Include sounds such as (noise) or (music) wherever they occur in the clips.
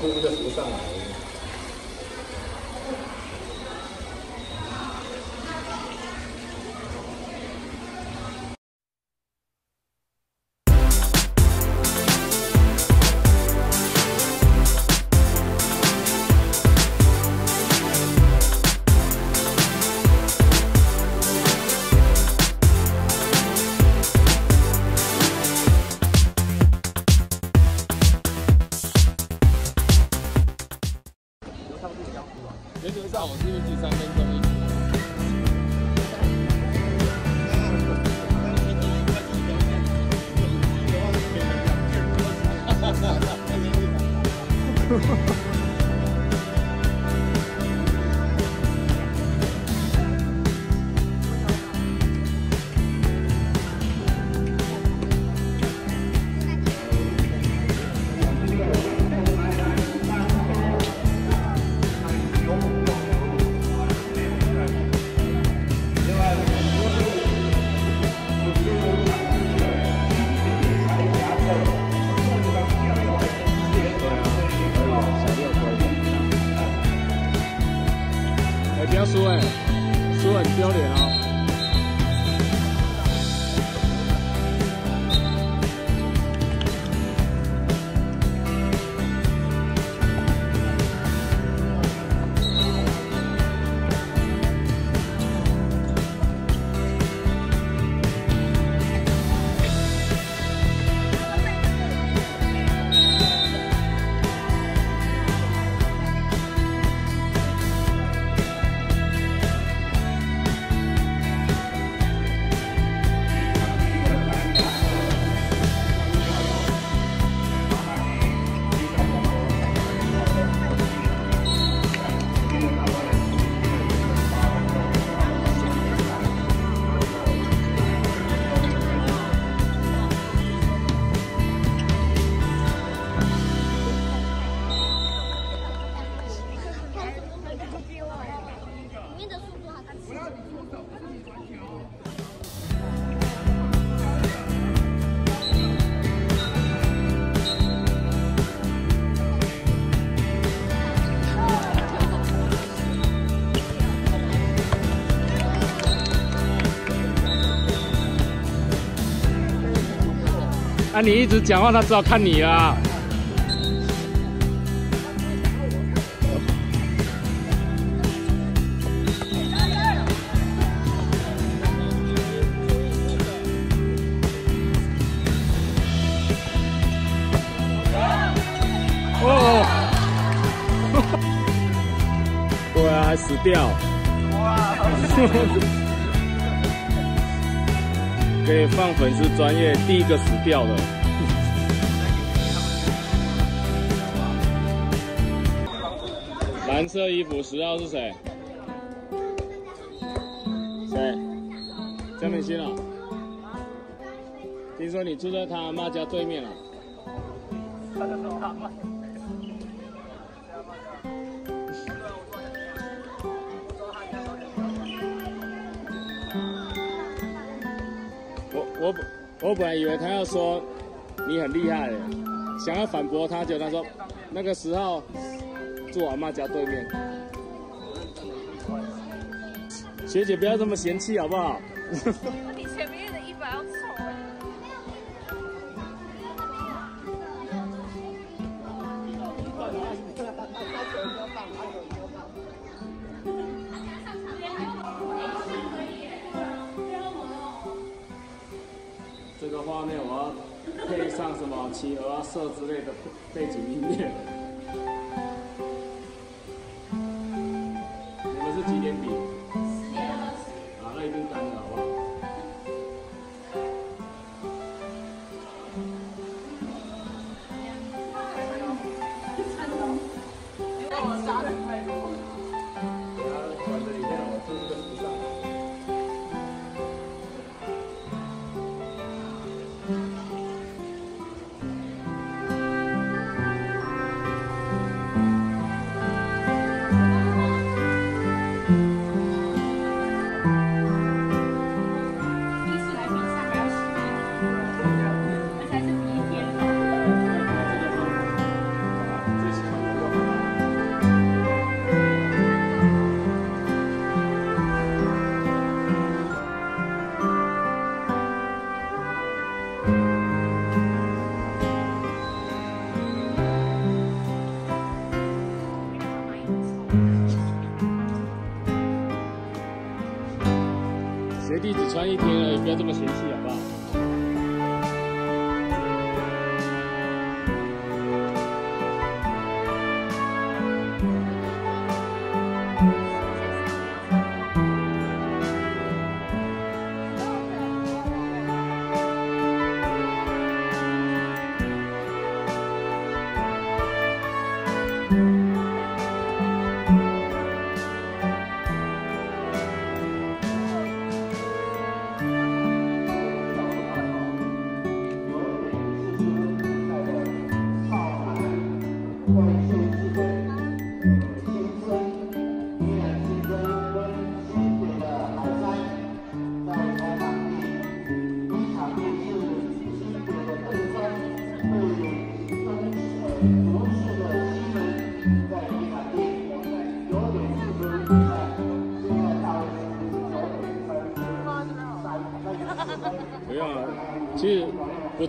呼就浮上来。苏喂苏喂你不要脸啊啊，你一直讲话，他只好看你啦。哦，(laughs) 对啊，还死掉。哇！(laughs) (laughs) 可以放粉丝专业，第一个死掉了。蓝色衣服十号是谁？谁？江美欣啊？听说你住在他妈家对面啊？我我本来以为他要说你很厉害，想要反驳他，就他说那个时候住我妈家对面。学姐不要这么嫌弃好不好？画面我要配上什么企鹅啊、社之类的背景音乐。你们是几点比？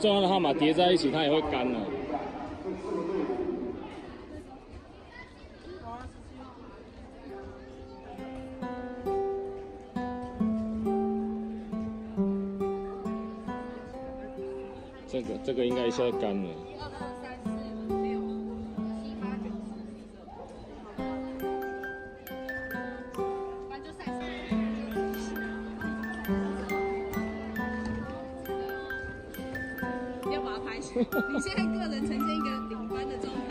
重要的号码叠在一起，它也会干的。这个这个应该一下干了。你现在个人呈现一个领班的状态。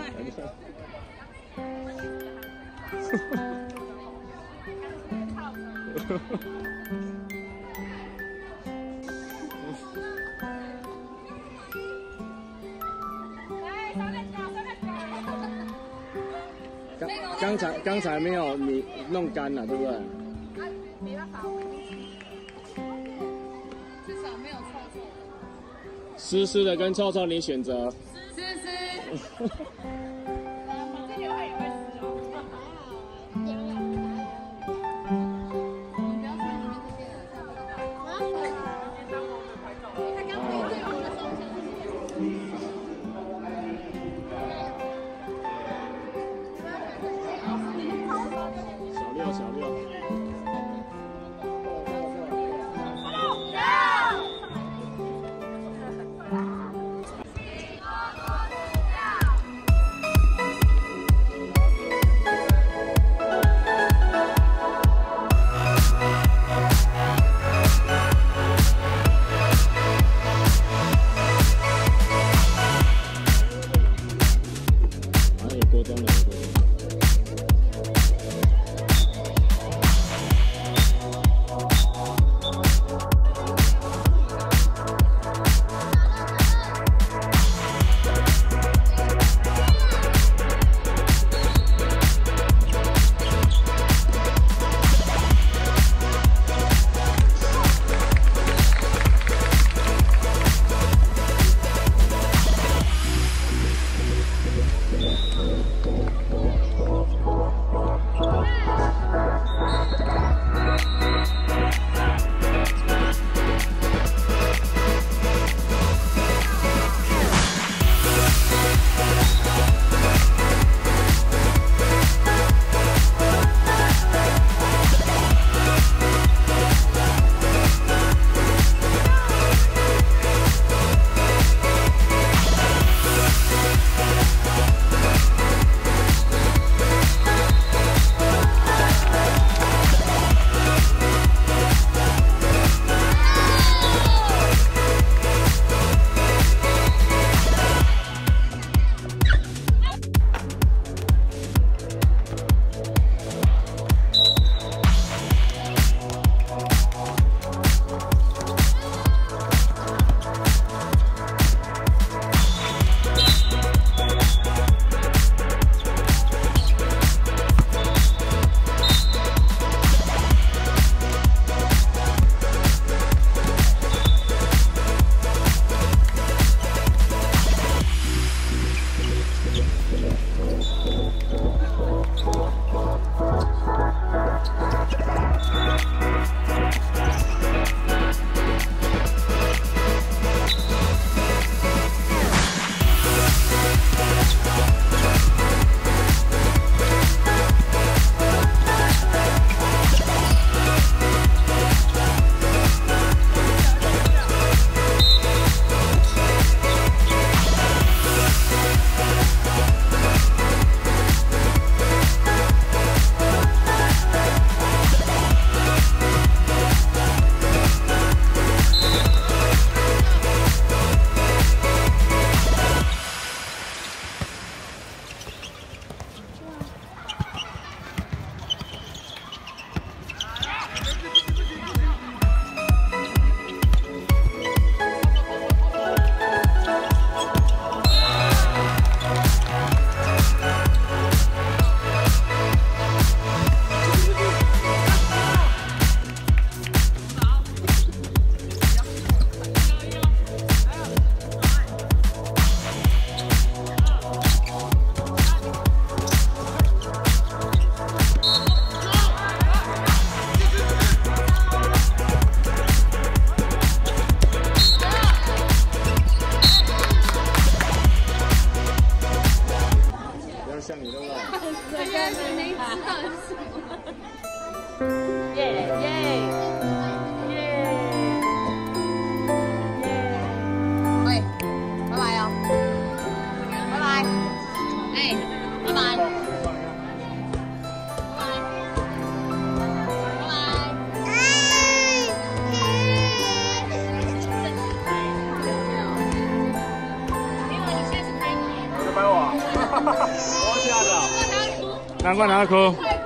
来，上来脚，上来脚。刚刚才刚才没有你弄干了，对不对？湿湿的跟臭臭你选择。思思，的。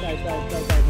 ใช่ใช่ใช่